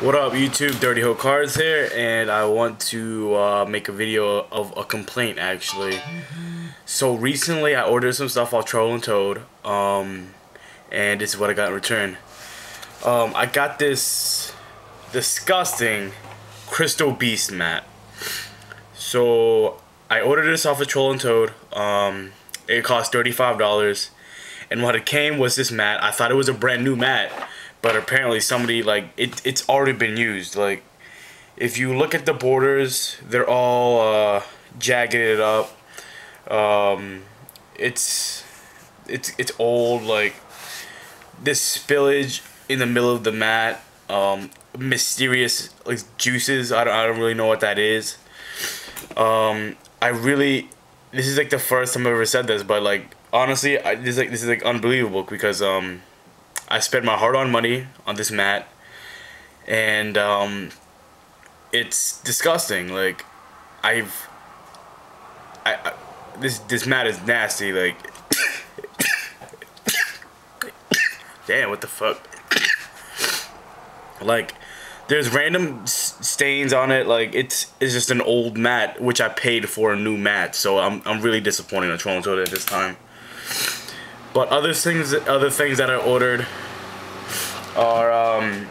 What up YouTube, Dirty Ho Cards here, and I want to uh, make a video of a complaint actually. So recently I ordered some stuff off Troll and Toad, um, and this is what I got in return. Um, I got this disgusting Crystal Beast mat. So I ordered this off of Troll and Toad, um, it cost $35, and what it came was this mat. I thought it was a brand new mat but apparently somebody like it it's already been used. Like if you look at the borders they're all uh, jagged up. Um, it's it's it's old like this spillage in the middle of the mat um, mysterious like juices. I don't, I don't really know what that is. Um, I really this is like the first time I've ever said this but like honestly I, this is like this is like unbelievable because um I spent my hard-earned money on this mat, and um, it's disgusting. Like, I've, I, I this this mat is nasty. Like, damn, what the fuck? like, there's random stains on it. Like, it's it's just an old mat, which I paid for a new mat. So I'm I'm really disappointed in Troll and Toad at this time. But other things, other things that I ordered are um,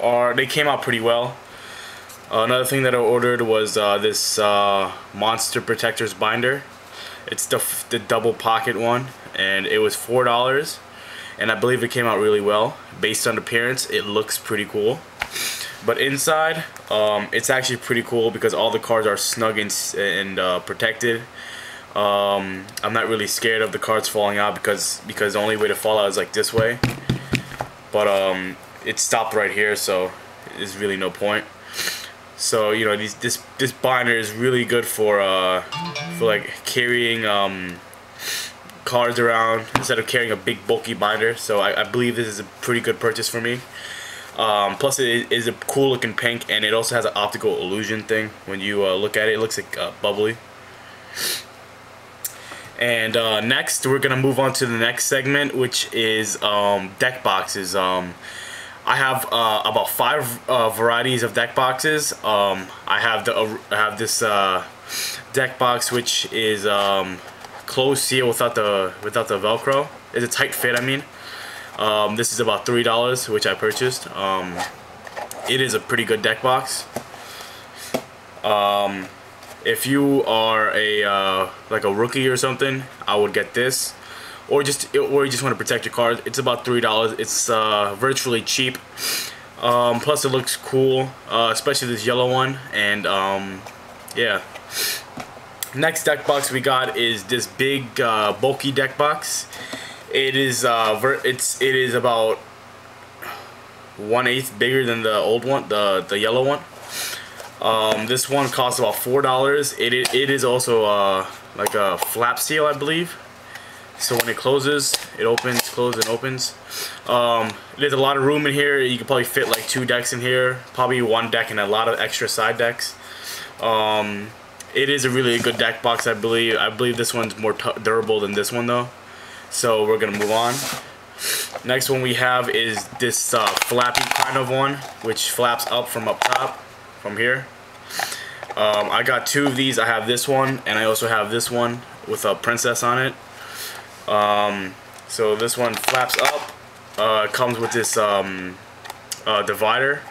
are they came out pretty well. Uh, another thing that I ordered was uh, this uh, Monster Protectors binder. It's the the double pocket one, and it was four dollars, and I believe it came out really well. Based on appearance, it looks pretty cool. But inside, um, it's actually pretty cool because all the cards are snug and, and uh, protected. Um, I'm not really scared of the cards falling out because because the only way to fall out is like this way. But um, it stopped right here, so there's really no point. So you know these this this binder is really good for uh, for like carrying um, cards around instead of carrying a big bulky binder. So I, I believe this is a pretty good purchase for me. Um, plus it is a cool looking pink and it also has an optical illusion thing. When you uh, look at it, it looks like uh, bubbly. And uh, next, we're gonna move on to the next segment, which is um, deck boxes. Um, I have uh, about five uh, varieties of deck boxes. Um, I have the I have this uh, deck box, which is um, closed seal without the without the Velcro. It's a tight fit. I mean, um, this is about three dollars, which I purchased. Um, it is a pretty good deck box. If you are a uh, like a rookie or something, I would get this, or just or you just want to protect your card. It's about three dollars. It's uh, virtually cheap. Um, plus, it looks cool, uh, especially this yellow one. And um, yeah. Next deck box we got is this big uh, bulky deck box. It is uh, it's it is about one eighth bigger than the old one, the the yellow one. Um, this one costs about four dollars. It, it it is also uh, like a flap seal, I believe. So when it closes, it opens, closes, and opens. Um, there's a lot of room in here. You could probably fit like two decks in here, probably one deck and a lot of extra side decks. Um, it is a really good deck box, I believe. I believe this one's more durable than this one though. So we're gonna move on. Next one we have is this uh, flappy kind of one, which flaps up from up top from here. Um, I got two of these. I have this one, and I also have this one with a princess on it. Um, so this one flaps up. Uh, comes with this um, uh, divider.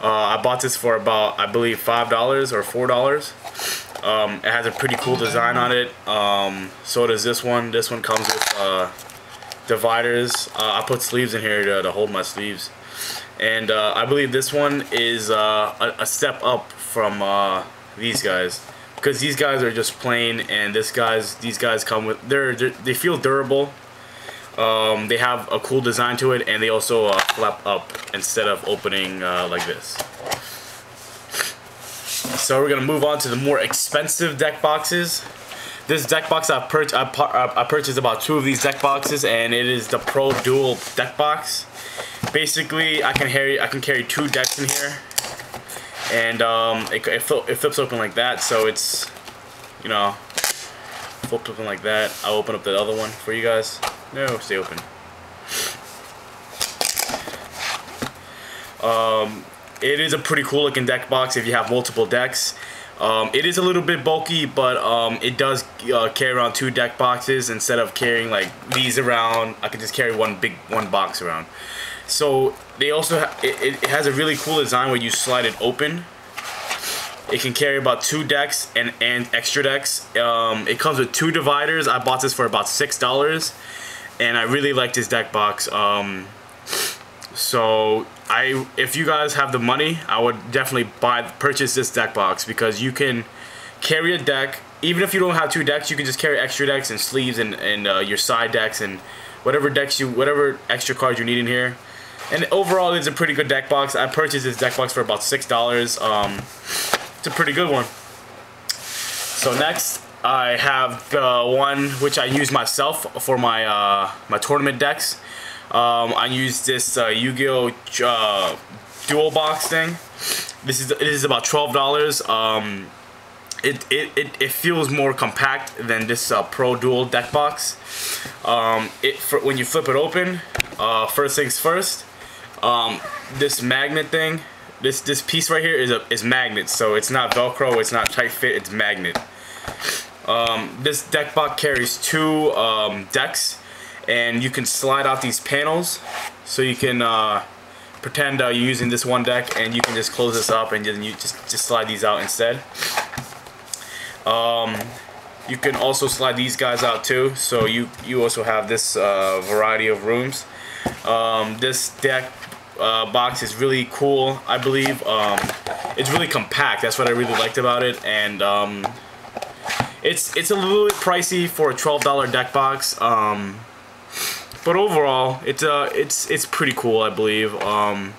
Uh, I bought this for about, I believe, $5 or $4. Um, it has a pretty cool design on it. Um, so does this one. This one comes with uh, dividers. Uh, I put sleeves in here to, to hold my sleeves and uh, I believe this one is uh, a, a, step up from uh, these guys. Because these guys are just plain and this guys these guys come with they're, they're they feel durable. Um, they have a cool design to it and they also uh, flap up instead of opening uh, like this. So we're gonna move on to the more expensive deck boxes. This deck box I, pur I, I purchased about two of these deck boxes and it is the Pro Dual deck box basically I can carry I can carry two decks in here and um, it, it, flip, it, flips open like that so it's you know flipped open like that I'll open up the other one for you guys no stay open Um, it is a pretty cool looking deck box if you have multiple decks. Um, it is a little bit bulky, but um, it does uh, carry around two deck boxes instead of carrying like these around. I can just carry one big one box around. So they also it, it has a really cool design where you slide it open. It can carry about two decks and and extra decks. Um, it comes with two dividers. I bought this for about six dollars, and I really like this deck box. Um, so I, if you guys have the money, I would definitely buy purchase this deck box because you can carry a deck. Even if you don't have two decks, you can just carry extra decks and sleeves and and uh, your side decks and whatever decks you, whatever extra cards you need in here. And overall, it's a pretty good deck box. I purchased this deck box for about six dollars. Um, it's a pretty good one. So next, I have the one which I use myself for my uh, my tournament decks. Um, I use this uh, Yu-Gi-Oh! Uh, dual box thing. This is it is about twelve dollars. Um, it, it, it, it feels more compact than this uh, Pro Dual deck box. Um, it for, when you flip it open, uh, first things first. Um, this magnet thing, this this piece right here is a is magnet, so it's not Velcro, it's not tight fit, it's magnet. Um, this deck box carries two um, decks and you can slide out these panels so you can uh, pretend uh, you're using this one deck and you can just close this up and then you just, just slide these out instead. Um, you can also slide these guys out too so you, you also have this uh, variety of rooms. Um, this deck uh, box is really cool I believe. Um, it's really compact that's what I really liked about it and um, it's it's a little bit pricey for a $12 deck box. Um, but overall, it's uh, it's it's pretty cool, I believe. Um,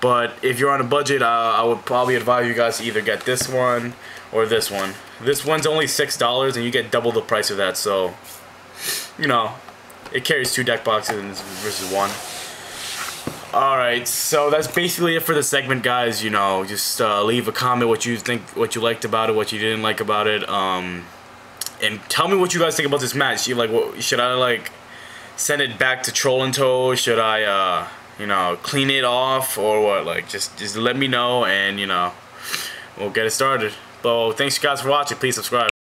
but if you're on a budget, uh, I would probably advise you guys to either get this one or this one. This one's only six dollars, and you get double the price of that. So, you know, it carries two deck boxes versus one. Alright, so that's basically it for the segment, guys. You know, just uh, leave a comment what you think, what you liked about it, what you didn't like about it. Um, and tell me what you guys think about this match. You like, what should I like? send it back to Troll and Toad? Should I, uh, you know, clean it off or what? Like, just just let me know and you know, we'll get it started. So thanks you guys for watching. Please subscribe.